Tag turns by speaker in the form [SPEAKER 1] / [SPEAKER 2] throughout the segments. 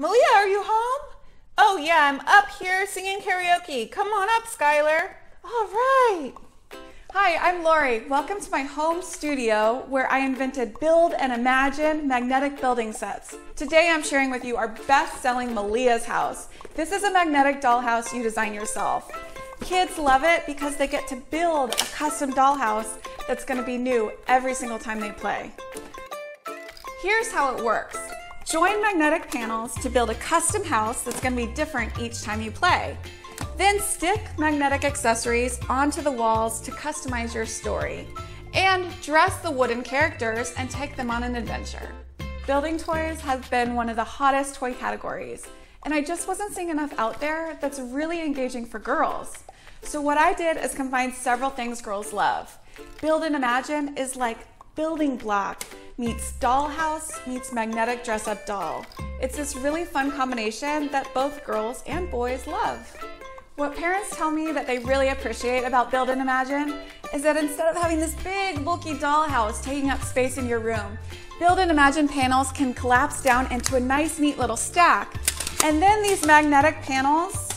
[SPEAKER 1] Malia, are you home? Oh, yeah, I'm up here singing karaoke. Come on up, Skylar. All right.
[SPEAKER 2] Hi, I'm Laurie. Welcome to my home studio where I invented Build and Imagine magnetic building sets. Today I'm sharing with you our best selling Malia's house. This is a magnetic dollhouse you design yourself. Kids love it because they get to build a custom dollhouse that's going to be new every single time they play. Here's how it works. Join magnetic panels to build a custom house that's going to be different each time you play. Then stick magnetic accessories onto the walls to customize your story. And dress the wooden characters and take them on an adventure. Building toys have been one of the hottest toy categories, and I just wasn't seeing enough out there that's really engaging for girls. So what I did is combine several things girls love. Build and Imagine is like building block meets dollhouse meets magnetic dress up doll. It's this really fun combination that both girls and boys love. What parents tell me that they really appreciate about Build and Imagine is that instead of having this big bulky dollhouse taking up space in your room, Build and Imagine panels can collapse down into a nice neat little stack. And then these magnetic panels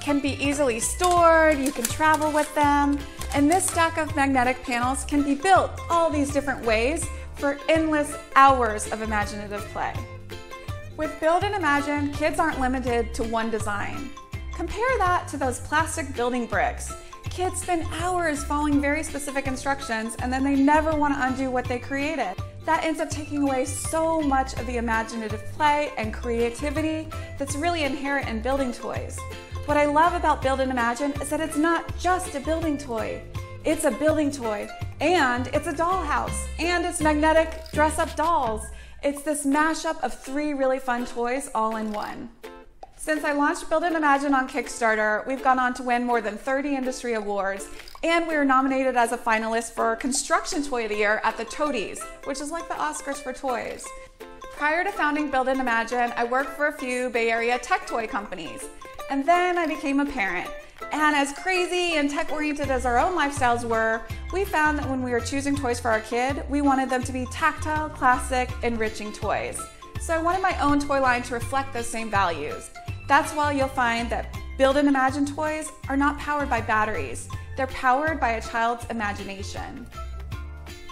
[SPEAKER 2] can be easily stored, you can travel with them, and this stack of magnetic panels can be built all these different ways for endless hours of imaginative play. With Build and Imagine, kids aren't limited to one design. Compare that to those plastic building bricks. Kids spend hours following very specific instructions and then they never want to undo what they created. That ends up taking away so much of the imaginative play and creativity that's really inherent in building toys. What I love about Build and Imagine is that it's not just a building toy. It's a building toy and it's a dollhouse and it's magnetic dress up dolls. It's this mashup of three really fun toys all in one. Since I launched Build and Imagine on Kickstarter, we've gone on to win more than 30 industry awards, and we were nominated as a finalist for Construction Toy of the Year at the TOTYs, which is like the Oscars for toys. Prior to founding Build and Imagine, I worked for a few Bay Area tech toy companies, and then I became a parent. And as crazy and tech oriented as our own lifestyles were, we found that when we were choosing toys for our kid, we wanted them to be tactile, classic, enriching toys. So I wanted my own toy line to reflect those same values. That's why you'll find that Build and Imagine toys are not powered by batteries. They're powered by a child's imagination.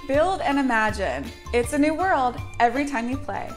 [SPEAKER 2] Build and imagine. It's a new world every time you play.